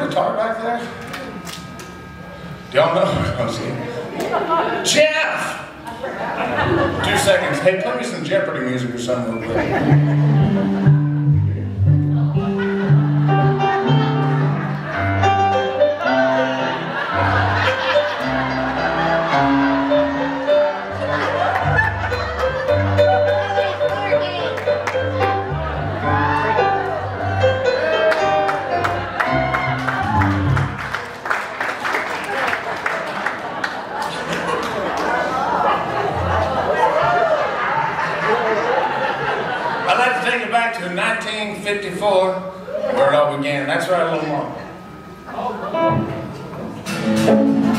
guitar back there? Do y'all know I'm? Jeff! Two seconds. Hey, play me some Jeopardy music or something like to take it back to 1954, where it all began. That's right, a little more.